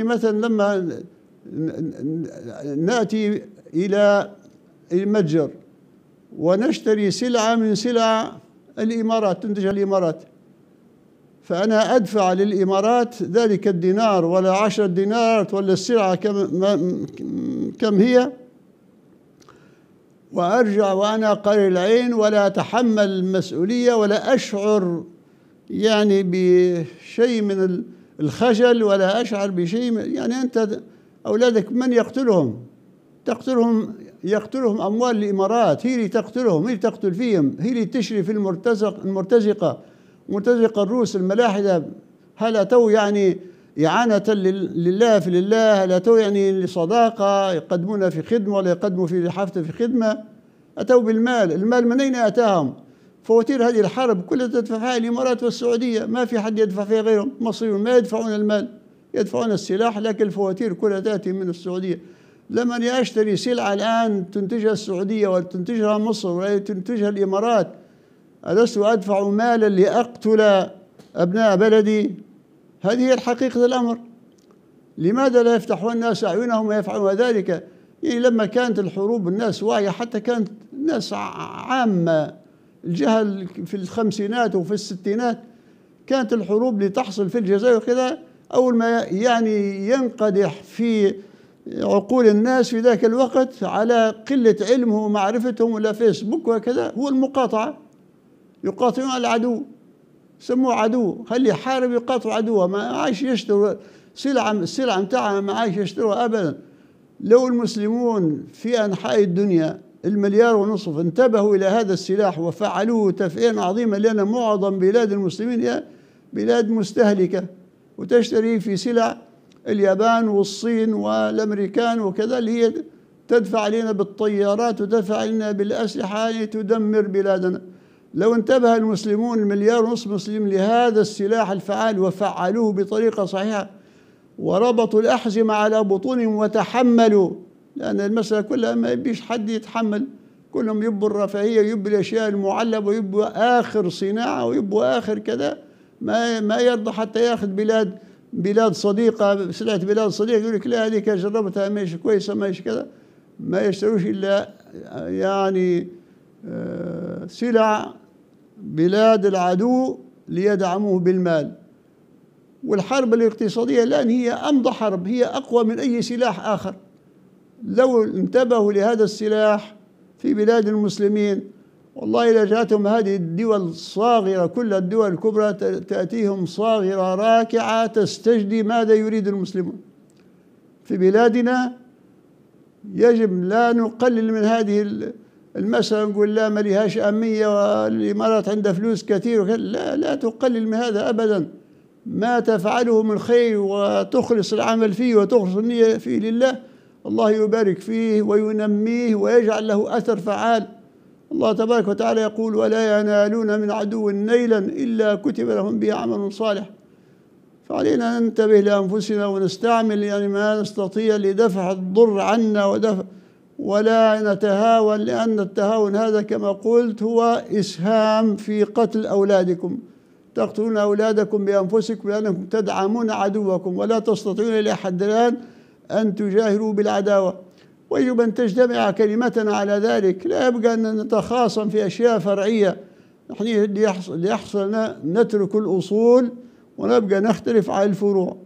يعني مثلا لما نأتي إلى المتجر ونشتري سلعة من سلع الإمارات تنتجها الإمارات. فأنا أدفع للإمارات ذلك الدينار ولا عشرة دينارات ولا السلعة كم, كم هي. وأرجع وأنا قليل العين ولا أتحمل المسؤولية ولا أشعر يعني بشيء من الخجل ولا أشعر بشيء يعني أنت أولادك من يقتلهم؟ تقتلهم يقتلهم أموال الإمارات هي اللي تقتلهم هي اللي تقتل فيهم هي اللي تشري في المرتزق المرتزقة مرتزقة الروس الملاحدة. هل أتوا يعني إعانة لله في لله؟ هل أتوا يعني لصداقة؟ يقدمون في خدمة ولا يقدموا في حفظ في خدمة؟ أتوا بالمال المال من أين أتاهم؟ فواتير هذه الحرب كلها تدفع فيها الإمارات والسعودية. ما في حد يدفع فيها غيرهم. المصريون ما يدفعون المال يدفعون السلاح لكن الفواتير كلها تأتي من السعودية. لما أني أشتري سلعة الآن تنتجها السعودية ولا تنتجها مصر ولا تنتجها الإمارات ألست أدفع مالا لأقتل أبناء بلدي؟ هذه هي حقيقة الأمر. لماذا لا يفتحون الناس أعينهم ويفعلون ذلك؟ يعني لما كانت الحروب الناس واعية حتى كانت الناس عامة الجهل في الخمسينات وفي الستينات كانت الحروب لتحصل في الجزائر وكذا أول ما يعني ينقدح في عقول الناس في ذاك الوقت على قلة علمهم ومعرفتهم ولا فيسبوك وكذا هو المقاطعة. يقاطعون العدو. سموه عدو. خلي يحارب يقاطع عدوه. ما عايش يشتروا سلعة السلعة متاعها ما عايش يشتروها أبدا. لو المسلمون في أنحاء الدنيا المليار ونصف انتبهوا إلى هذا السلاح وفعلوه تفعيلا عظيما لأن معظم بلاد المسلمين هي بلاد مستهلكة. وتشتري في سلع اليابان والصين والأمريكان وكذا اللي هي تدفع علينا بالطيارات وتدفع علينا بالأسلحة تدمر بلادنا. لو انتبه المسلمون المليار ونصف مسلم لهذا السلاح الفعال وفعلوه بطريقة صحيحة وربطوا الأحزمة على بطونهم وتحملوا لأن المسألة كلها ما يبيش حد يتحمل. كلهم يبوا الرفاهية ويبوا الأشياء المعلبة ويبوا آخر صناعة ويبوا آخر كذا. ما ما يرضى حتى ياخذ بلاد بلاد صديقة سلعة بلاد صديقة يقول لك لا هذيك جربتها ماشي كويسة ماشي كذا. ما يشتروش إلا يعني آه، سلع بلاد العدو ليدعموه بالمال. والحرب الاقتصادية الآن هي أمضى حرب هي أقوى من أي سلاح آخر. لو انتبهوا لهذا السلاح في بلاد المسلمين والله جاءتهم هذه الدول الصاغرة كل الدول الكبرى تأتيهم صاغرة راكعة تستجدي ماذا يريد المسلمون. في بلادنا يجب لا نقلل من هذه المسألة نقول لا ما لهاش أهمية والإمارات عندها فلوس كثير لا لا تقلل من هذا أبدا. ما تفعله من خير وتخلص العمل فيه وتخلص النية فيه لله الله يبارك فيه وينميه ويجعل له أثر فعال. الله تبارك وتعالى يقول ولا ينالون من عدو نيلا إلا كتب لهم به عمل صالح. فعلينا أن ننتبه لأنفسنا ونستعمل يعني ما نستطيع لدفع الضر عنا ودفع ولا نتهاون لأن التهاون هذا كما قلت هو إسهام في قتل أولادكم. تقتلون أولادكم بأنفسكم لأنكم تدعمون عدوكم ولا تستطيعون إلى حد الآن أن تجاهروا بالعداوة. ويجب أن تجتمع كلمتنا على ذلك. لا يبقى أن نتخاصم في أشياء فرعية. نحن ليحصل نترك الأصول ونبقى نختلف على الفروع.